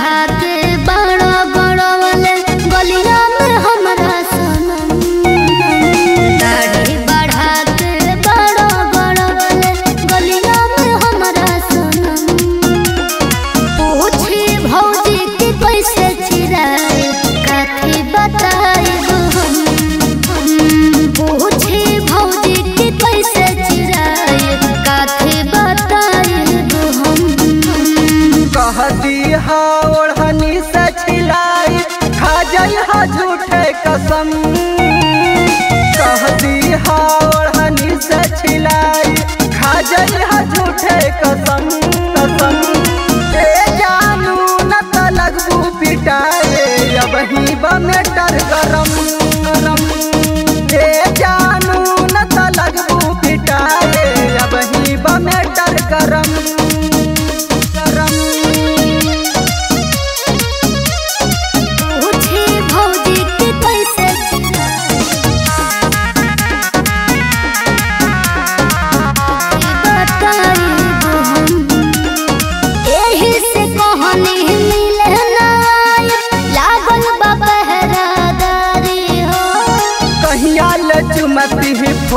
had कसम। कहती हावड़ से छिलाई। खा जाई झूठे कसम कसम। ए जानू न लगबू पिटाए, अब ही बमे डर गरम गरम। ए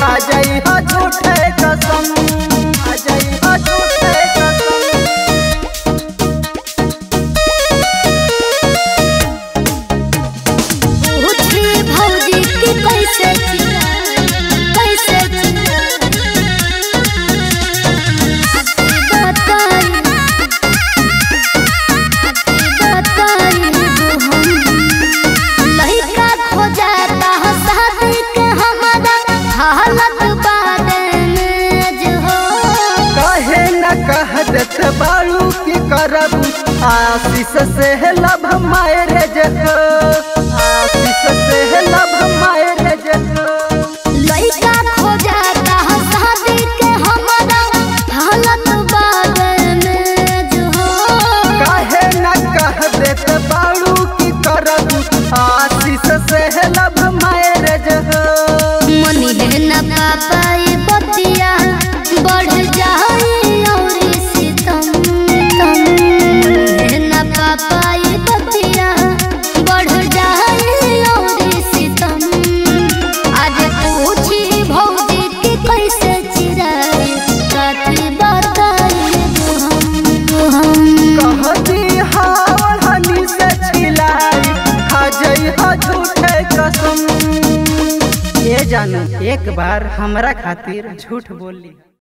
खा जाई हो झूठे कसम। करब आशीष से लभ मायर जग। झूठे कसम। ये एक बार हमारा खातिर झूठ बोली